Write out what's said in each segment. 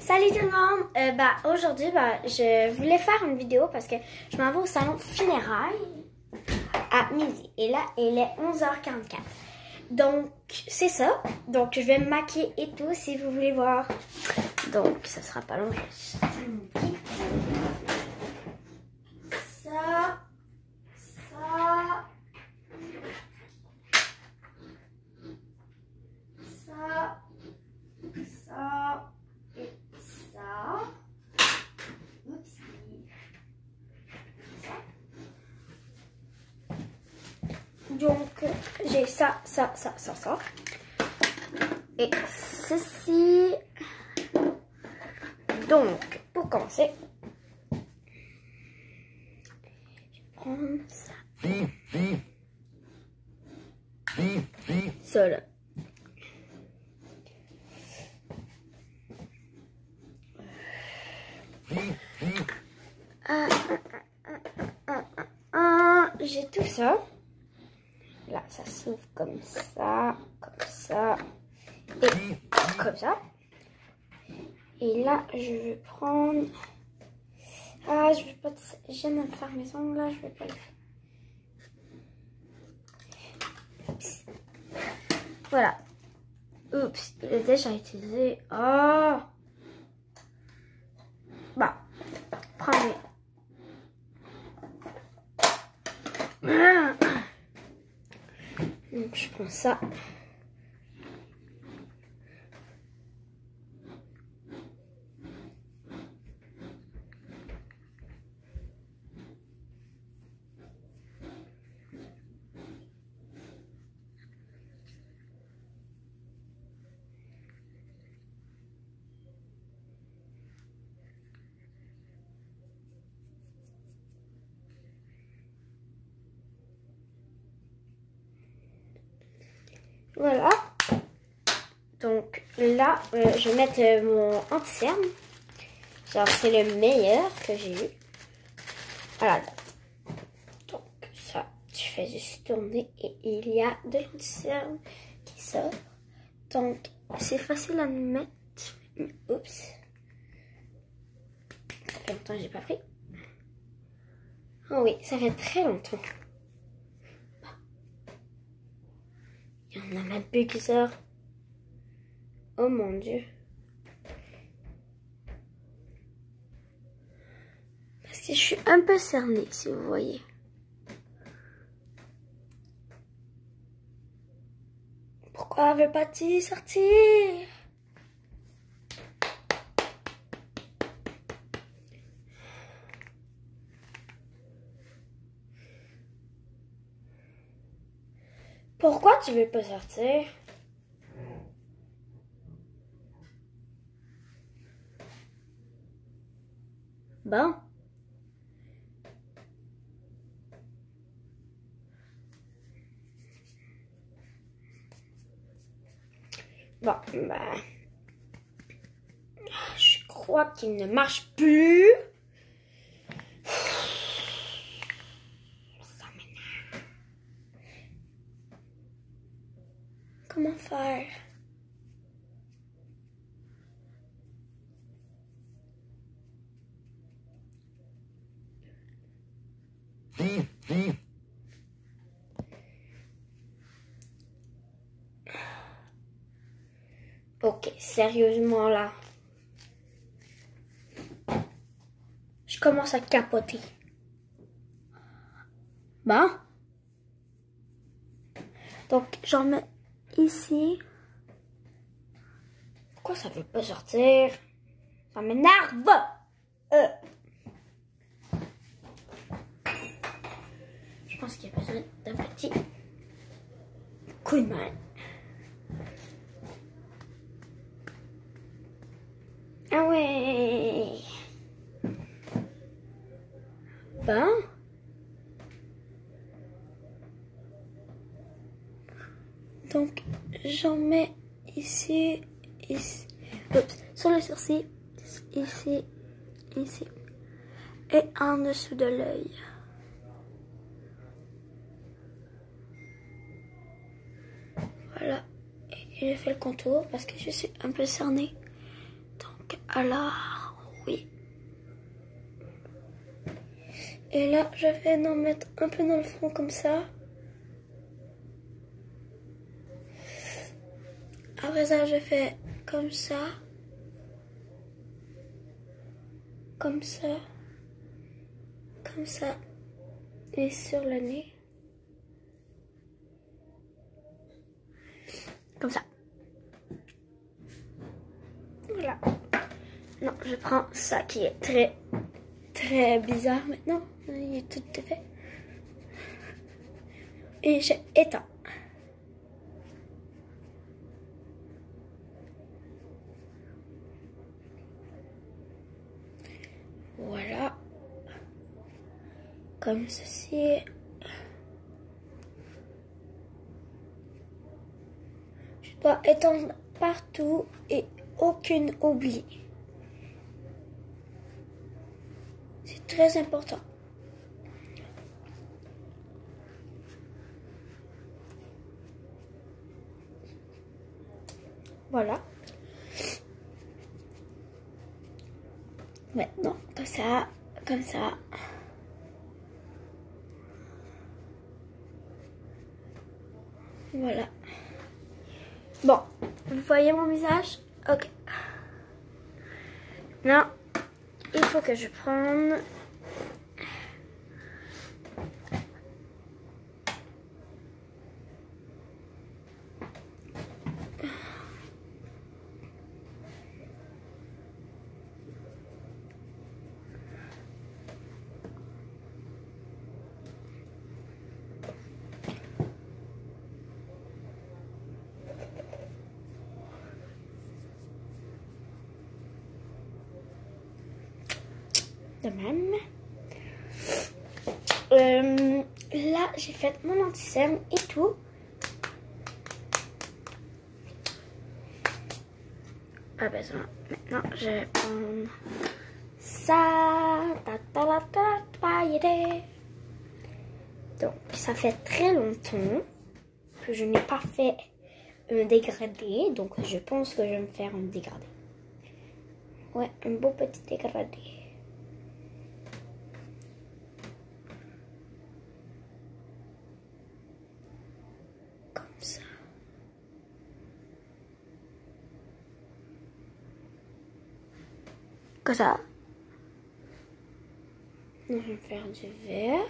Salut tout le monde! Euh, bah, aujourd'hui, bah, je voulais faire une vidéo parce que je m'en vais au salon funérailles à midi. Et là, il est 11h44. Donc, c'est ça. Donc, je vais me maquiller et tout si vous voulez voir. Donc, ça sera pas long. Je vais mon kit. Ça. Ça. Ça. Ça. Et ça. Oups. Ça. Donc, j'ai ça, ça, ça, ça. Et ceci. Donc, pour commencer, je vais ça. Ah, ah, ah, ah, J'ai tout ça. Là, ça s'ouvre comme ça, comme ça, et comme ça. Et là, je vais prendre... Ah, je vais pas... Je viens de me faire mes ongles, là, je vais pas le faire. Voilà. Oups, il est déjà utilisé. Oh Bah, prenez. Ah. Donc, je prends ça. Voilà. Donc là, euh, je vais mettre euh, mon anti-cerne. Genre, c'est le meilleur que j'ai eu. Voilà. Donc ça, tu fais juste tourner et il y a de l'anti-cerne qui sort. Donc, c'est facile à mettre. Oups. Ça fait longtemps que j'ai pas pris. Oh oui, ça fait très longtemps. En a même plus qui sort. Oh mon dieu. Parce que je suis un peu cernée, si vous voyez. Pourquoi veut pas-t-il sortir Pourquoi tu veux pas sortir? Bon. Bon, bah... Je crois qu'il ne marche plus. Ça m'énerve. Comment faire Ok, sérieusement là. Je commence à capoter. Bon. Donc, j'en mets ici. Pourquoi ça veut pas sortir? Ça m'énerve euh. Je pense qu'il y a besoin d'un petit Ah ouais. Ben Donc, j'en mets ici, ici, Oups, sur le sourcil, ici, ici, et en dessous de l'œil. Je fais le contour parce que je suis un peu cernée. Donc, Alors, oui. Et là, je vais en mettre un peu dans le fond comme ça. Après ça, je fais comme ça. Comme ça. Comme ça. Et sur le nez. Comme ça. Voilà. Non, je prends ça qui est très, très bizarre maintenant. Il est tout fait. Et j'éteins. Voilà. Comme ceci. Je dois étendre partout et aucune oubli. C'est très important. Voilà. Maintenant, comme ça, comme ça. Voilà. Bon, vous voyez mon visage? Ok. Maintenant, il faut que je prenne de même. Euh, mon anti-cerne et tout. Pas besoin. Maintenant, je vais prendre ça. Ta, ta, ta, Donc, ça fait très longtemps que je n'ai pas fait un dégradé. Donc, je pense que je vais me faire un dégradé. Ouais, un beau petit dégradé. Comme ça. je vais faire du vert.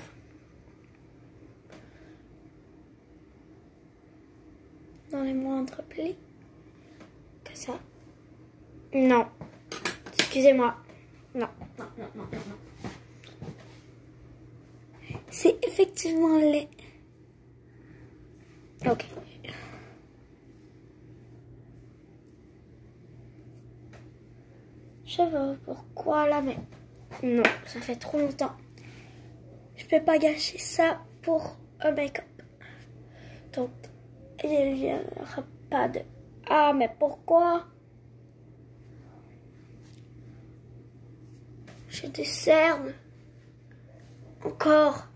Dans les moindres plis. Comme ça. Non. Excusez-moi. Non, non, non, non, non. C'est effectivement laid. Ok. Je sais pourquoi là, mais non, ça fait trop longtemps. Je peux pas gâcher ça pour un make-up. Donc, il n'y aura pas de... Ah, mais pourquoi? J'ai des cernes. Encore.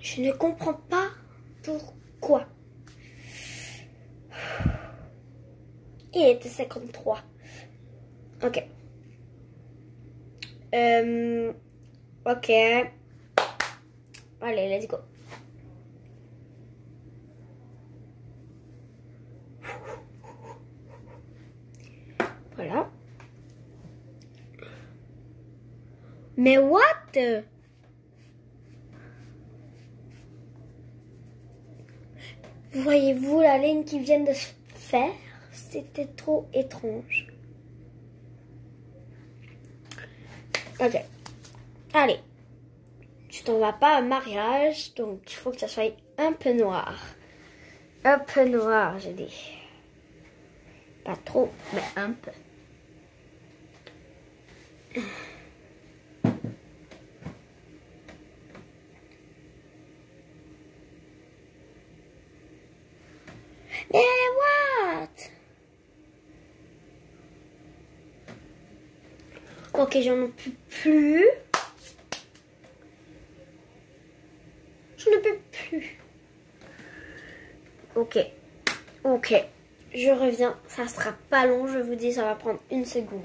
Je ne comprends pas pourquoi. Il était 53. Ok. Euh, ok. Allez, let's go. Voilà. Mais what? Voyez-vous la ligne qui vient de se faire? C'était trop étrange. Ok. Allez. Tu t'en vas pas à un mariage, donc il faut que ça soit un peu noir. Un peu noir, j'ai dit. Pas trop, mais un peu. Mais what? Ok, j'en ai plus plus. Je ne peux plus. Ok. Ok. je reviens. Ça sera pas long, je vous dis, ça va prendre une seconde.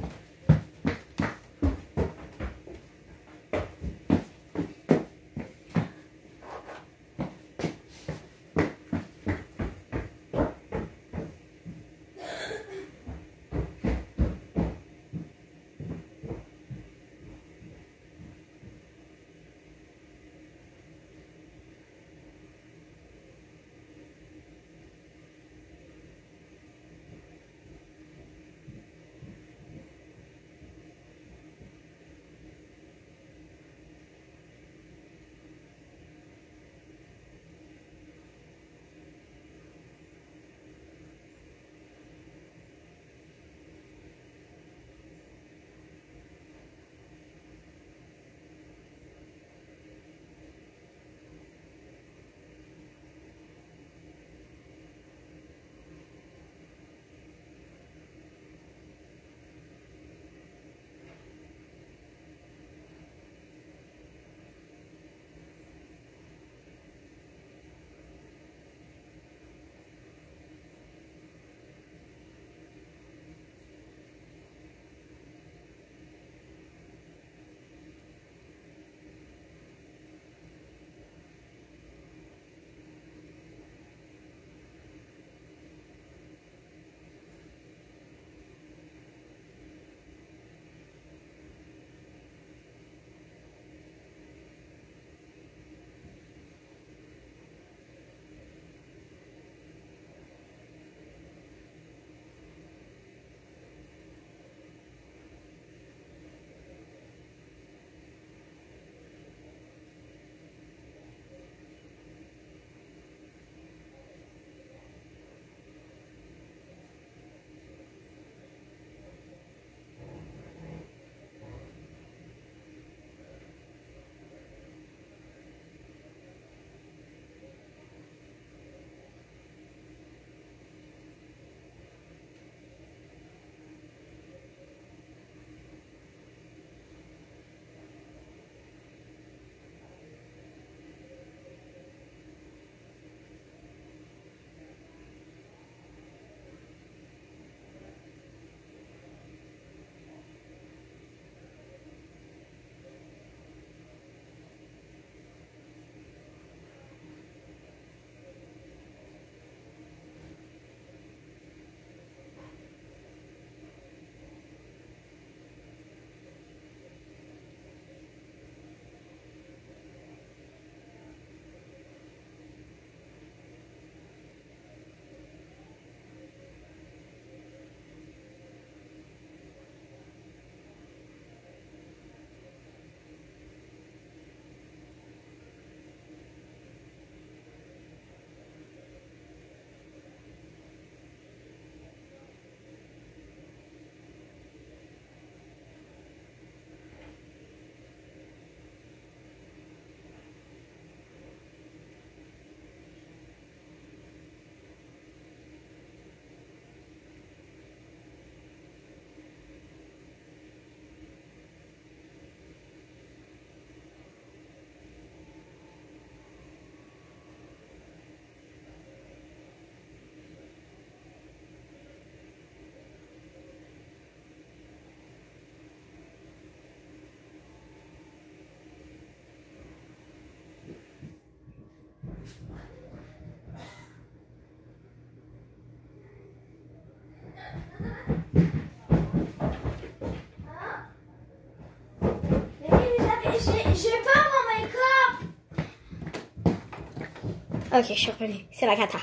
Ok, je suis revenue. C'est la cata.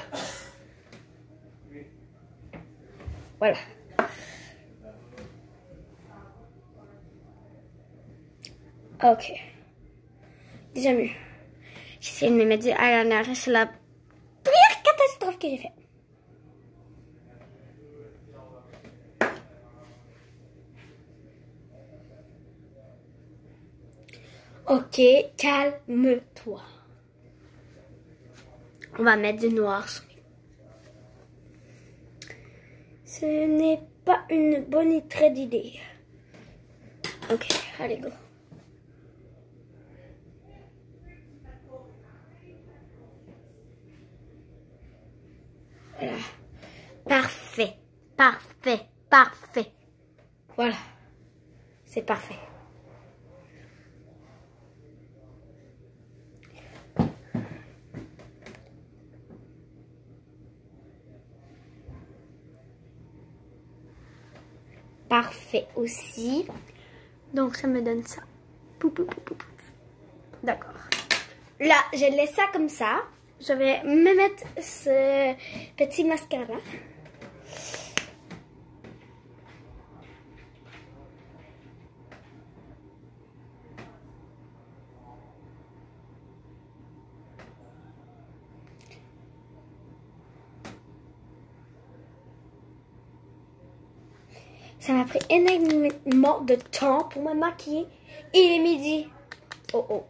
Voilà. Ok. Déjà mieux. J'essaie de me mettre du eyeliner. C'est la pire catastrophe que j'ai fait. Ok, calme-toi. On va mettre du noir Ce n'est pas une bonne très d'idée. Ok, allez go. Voilà. Parfait, parfait, parfait. Voilà, c'est parfait. Parfait aussi. Donc ça me donne ça. D'accord. Là, je laisse ça comme ça. Je vais me mettre ce petit mascara. Ça m'a pris énormément de temps pour me maquiller. Il est midi. Oh oh.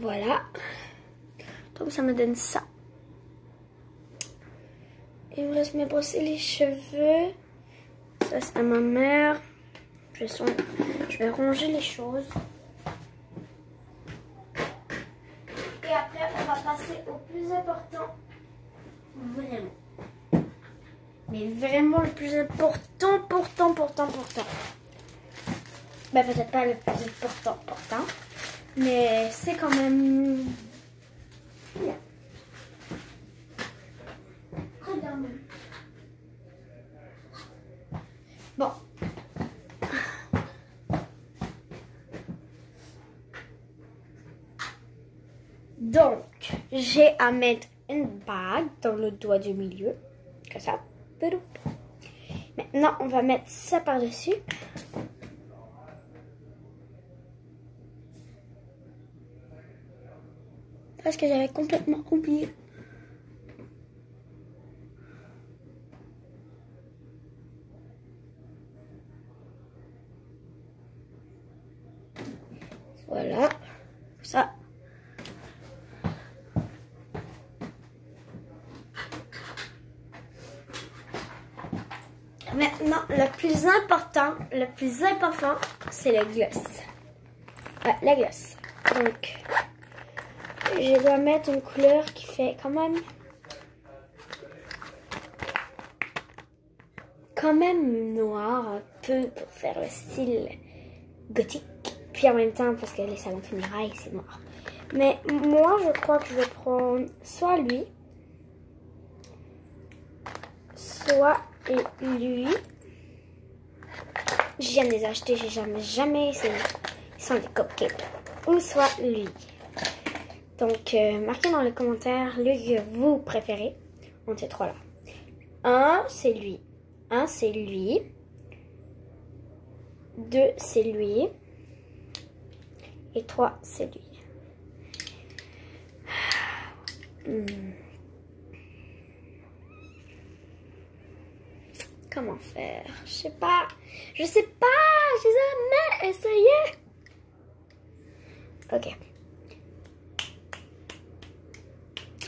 Voilà. Ça me donne ça. Il me reste me brosser les cheveux. Ça c'est à ma mère. Je vais, je vais ranger les choses. Et après on va passer au plus important. Vraiment. Mais vraiment le plus important, pourtant, pourtant, pourtant. Bah peut-être pas le plus important, pourtant. Mais c'est quand même bien. Bon. Donc, j'ai à mettre une bague dans le doigt du milieu. Comme ça. Maintenant, on va mettre ça par-dessus. parce que j'avais complètement oublié. Voilà, ça. Maintenant, le plus important, le plus important, c'est le gloss. Ouais, la gloss. Donc, je dois mettre une couleur qui fait quand même quand même noir un peu pour faire le style gothique puis en même temps parce que les salons funérailles c'est noir mais moi je crois que je vais prendre soit lui soit lui viens de les acheter j'ai jamais jamais essayé ils sont des cupcakes ou soit lui donc, euh, marquez dans les commentaires le que vous préférez entre ces trois-là. Un, c'est lui. Un, c'est lui. Deux, c'est lui. Et trois, c'est lui. Hmm. Comment faire? Je sais pas. Je sais pas. J'ai jamais essayé. Ok.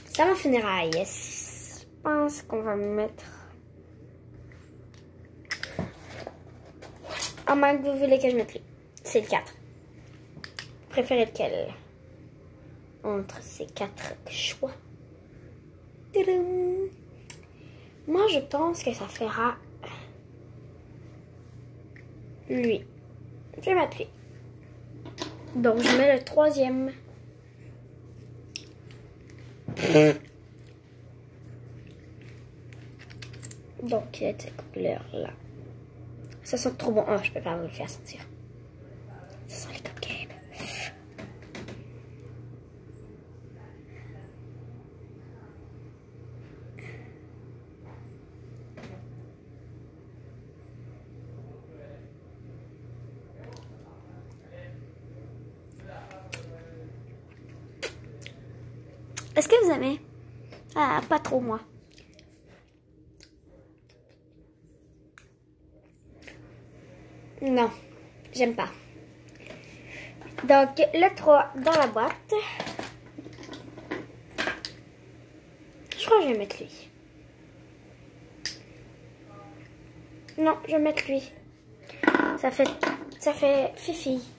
Ça va funérailles. Je pense qu'on va mettre... Ah, que vous voulez que je mette. C'est le 4. Vous préférez lequel? Entre ces quatre choix. Moi, je pense que ça fera lui. Je vais. Donc, je mets le troisième. Donc, il y a cette couleur-là. Ça sent trop bon. Oh, je peux pas vous le faire sentir. Ça sent les Est-ce que vous aimez Ah, pas trop moi. Non, j'aime pas. Donc, le 3 dans la boîte. Je crois que je vais mettre lui. Non, je vais mettre lui. Ça fait, ça fait fifi.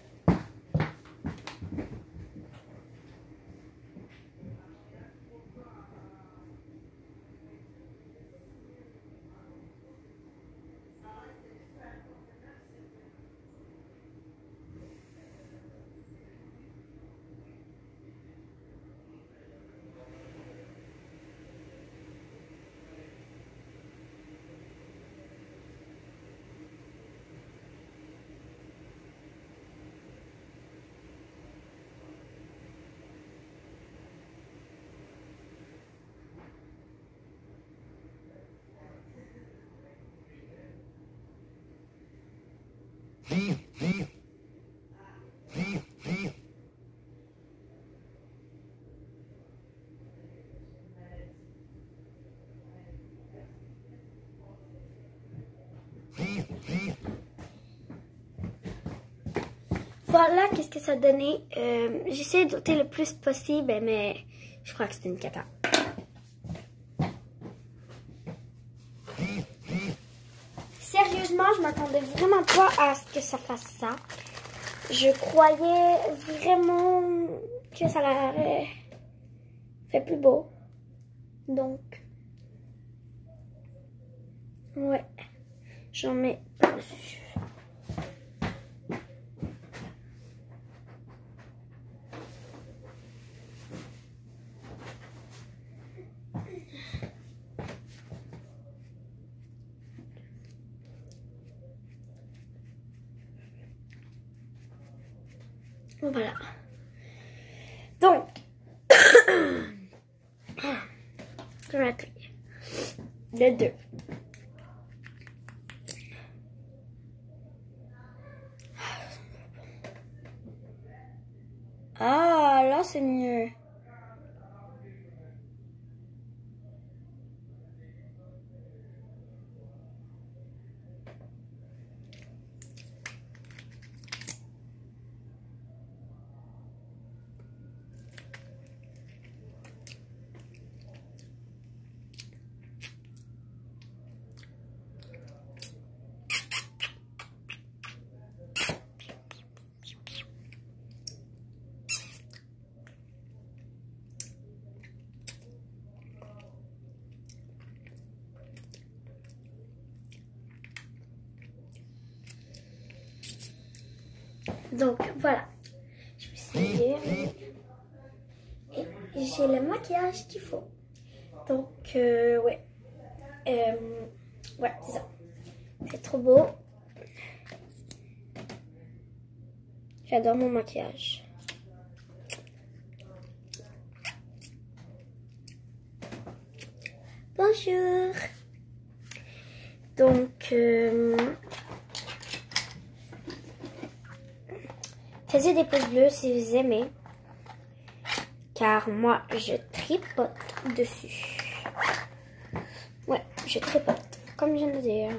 Voilà, qu'est-ce que ça donné? Euh, J'essaie d'ôter le plus possible, mais je crois que c'est une cata. Sérieusement, je vraiment pas à ce que ça fasse ça. Je croyais vraiment que ça l'aurait fait plus beau. Donc, ouais, j'en mets dessus. Voilà. Donc, je vais mettre les deux. Ah, là c'est mieux. Donc voilà, je me suis et j'ai le maquillage qu'il faut. Donc euh, ouais, euh, ouais c'est ça. C'est trop beau. J'adore mon maquillage. Bonjour. Donc, euh, Faites des pouces bleus si vous aimez. Car moi, je tripote dessus. Ouais, je tripote. Comme je viens de dire.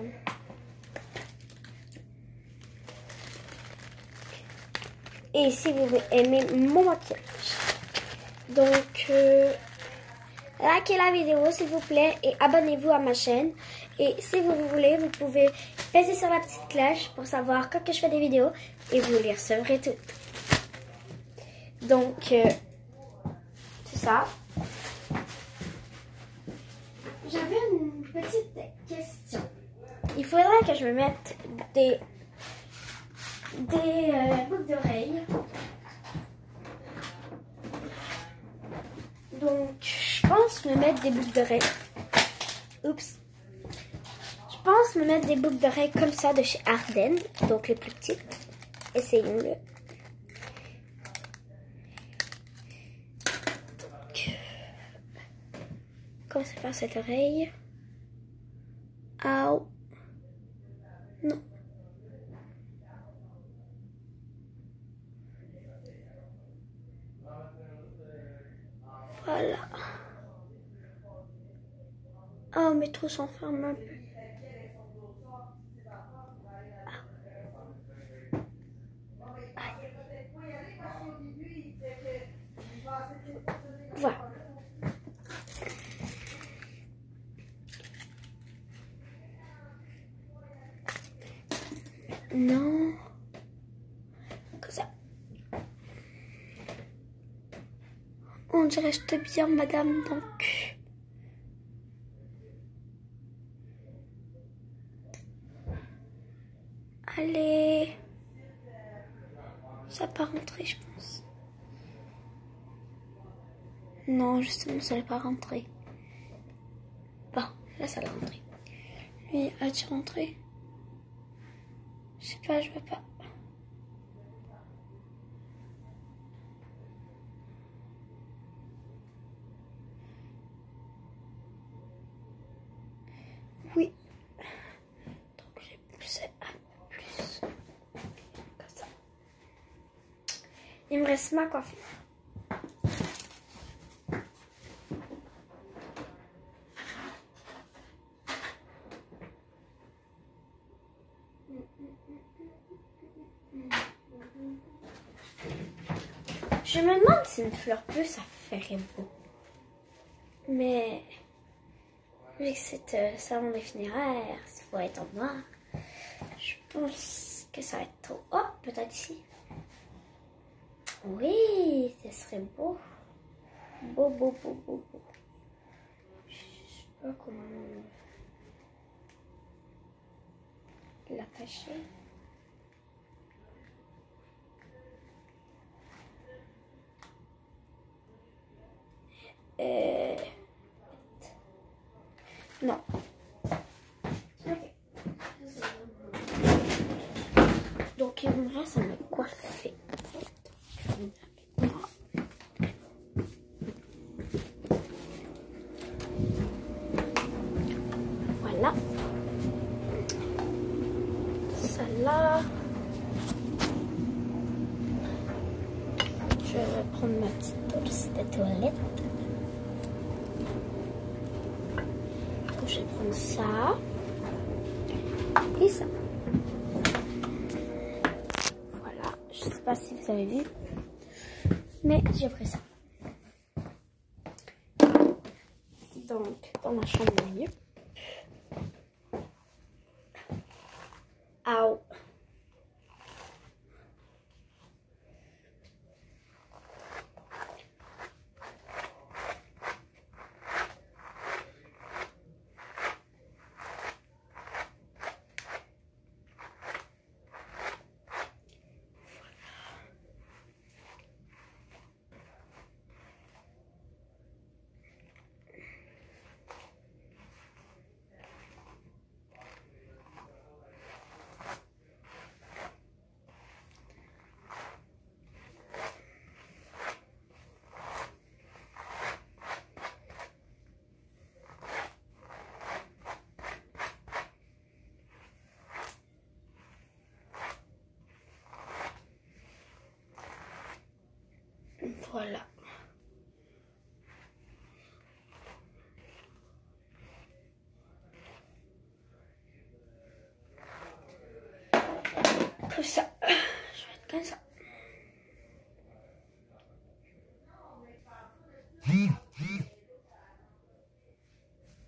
Et si vous aimez mon maquillage. Donc, euh, likez la vidéo s'il vous plaît et abonnez-vous à ma chaîne. Et si vous voulez, vous pouvez Passez sur la petite cloche pour savoir quand que je fais des vidéos et vous les recevrez toutes. Donc, euh, c'est ça. J'avais une petite question. Il faudrait que je me mette des, des euh, boucles d'oreilles. Donc, je pense me mettre des boucles d'oreilles. Oups pense me mettre des boucles d'oreilles comme ça de chez Arden, donc les plus petites. Essayons-le. Commencez par cette oreille. Ah Non. Voilà. Oh, mais tout s'enferme un peu. Non. Comme ça. On dirait je te bien, madame, donc. Allez. Ça pas rentré, je pense. Non, justement, ça n'a pas rentré. Bon, là, ça l'a rentré. Lui, a-tu rentré je veux pas. Oui. Donc j'ai poussé un peu plus. Comme ça. Il me reste ma coiffure. Je me demande si une fleur bleue ça ferait beau. Mais vu que c'est euh, salon des funéraires, il faut être en noir. Je pense que ça va être trop. Oh, peut-être ici. Oui, ce serait beau. Beau, beau, beau, beau, beau. Je sais pas comment l'attacher. Euh... Non. Donc il me reste à me coiffer. Voilà. Celle-là. Je vais prendre ma petite bourse de Je vais prendre ça et ça. Voilà, je sais pas si vous avez vu, mais j'ai pris ça. Donc, dans ma chambre de milieu. Au. Voilà. Comme ça. Je vais être comme ça.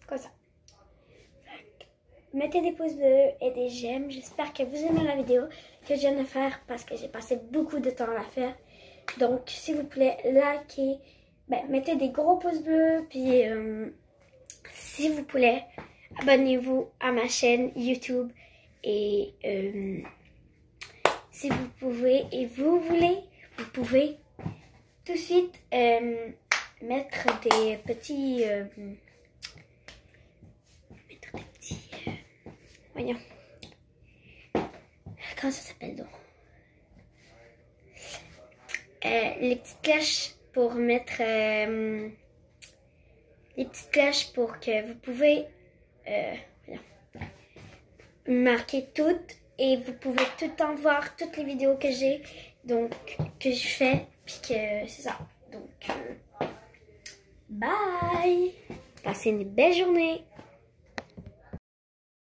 Comme ça. Mettez des pouces bleus et des j'aime. J'espère que vous aimez la vidéo que je viens de faire parce que j'ai passé beaucoup de temps à la faire. Donc, s'il vous plaît, likez, ben, mettez des gros pouces bleus, puis euh, s'il vous plaît, abonnez-vous à ma chaîne YouTube et euh, si vous pouvez et vous voulez, vous pouvez tout de suite euh, mettre des petits, mettre des petits, voyons, comment ça s'appelle donc? euh, les petites cloches pour mettre euh, les petites cloches pour que vous pouvez euh, marquer toutes et vous pouvez tout le temps voir toutes les vidéos que j'ai donc que je fais puis que c'est ça. Donc bye! Passez une belle journée